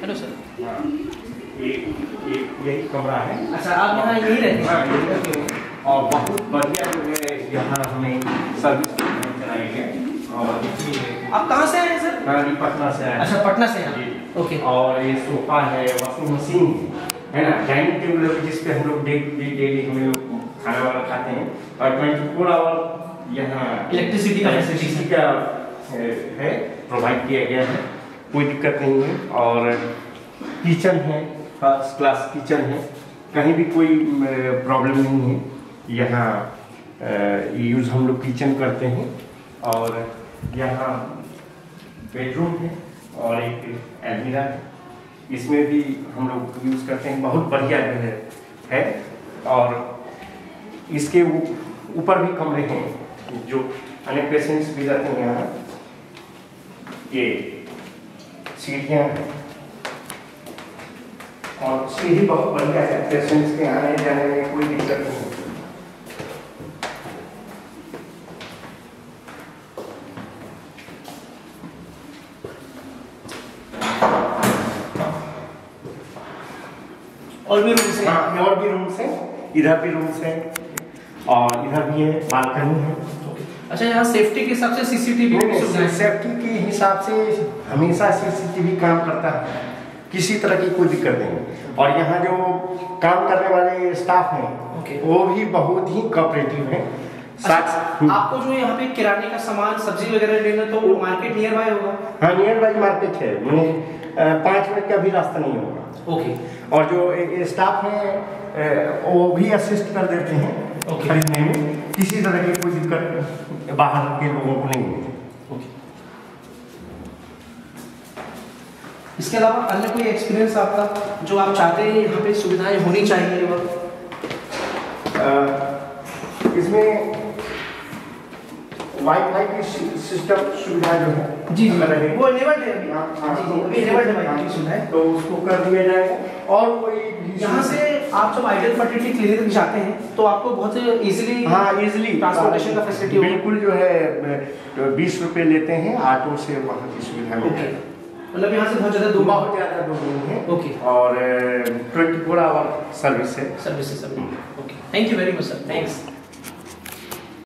Hello sir हाँ, ये ये यही कमरा है। अच्छा आप यहाँ यहीं रहते हाँ, रहते हैं। और बहुत बढ़िया जो है यहाँ हमें सर्विस चलाई है। और आप कहाँ से आए हैं सर पटना से आया। अच्छा पटना से। हैं ओके और ये सोफा है वॉशिंग मशीन है ना? डाइनिंग टेबल है जिस पे हम लोग डेली डेली हम लोग खाना वाना खाते हैं। और ट्वेंटी फोर आवर यहाँ Electricity का इलेक्ट्रिसिटी का है, प्रोवाइड किया गया है। कोई दिक्कत नहीं है। और किचन है फ़र्स्ट क्लास किचन है। कहीं भी कोई प्रॉब्लम नहीं है। यहाँ यूज़ हम लोग किचन करते हैं। और यहाँ बेडरूम है और एक अलमीरा है। इसमें भी हम लोग यूज़ करते हैं। बहुत बढ़िया है है। और इसके ऊपर भी कमरे हैं, जो अनेक पेशेंट्स भी रहते हैं यहाँ। ये सीढ़ियाँ हैं। और सीढ़ी बहुत बढ़िया है। पेशेंट्स के आने जाने में कोई दिक्कत नहीं है। और भी रूम से हाँ। और भी रूम्स हैं। इधर भी रूम्स हैं। और इधर भी है बालकनी है। अच्छा यहाँ सेफ्टी के हिसाब से सीसीटीवी की सेफ्टी के हिसाब से हमेशा सीसीटीवी काम करता है। किसी तरह की कोई दिक्कत नहीं और यहाँ जो काम करने वाले स्टाफ हैं। वो भी बहुत ही कॉपरेटिव हैं। साथ अच्छा, आपको जो यहाँ पे किराने का सामान सब्ज़ी वगैरह लेना तो वो मार्केट नियर बाय होगा? हाँ नियर बाई मार्केट है। मैंने पाँच मिनट का भी रास्ता नहीं होगा। ओके और जो स्टाफ है वो भी असिस्ट कर देते हैं खरीदने में। किसी तरह की कोई दिक्कत बाहर के लोगों को नहीं है इसके अलावा अन्य कोई एक्सपीरियंस आपका जो आप चाहते हैं यहाँ पे सुविधाएँ होनी चाहिए? अ, इसमें वाईफाई की सिस्टम सुविधा जो है। जी जी। रहे वो इनेबल्ड है अभी। हाँ, हाँ, जी जी अभी इनेबल्ड है वाईफाई की सुविधा है। तो उसको कर दिया जाएगा और कोई यहाँ से आप जब आइडियल फर्टिलिटी क्लिनिक जाते हैं तो आपको बहुत इजीली हाँ इजिली ट्रांसपोर्टेशन का फैसिलिटी बिल्कुल जो है बीस रुपए लेते हैं ऑटो से वहाँ की सुविधा मिल ओके। मतलब यहाँ से बहुत ज़्यादा दूर। बहुत ज़्यादा दूर नहीं है। ओके। और ट्वेंटी फोर आवर सर्विस है। Services okay. Thank you very much sir thanks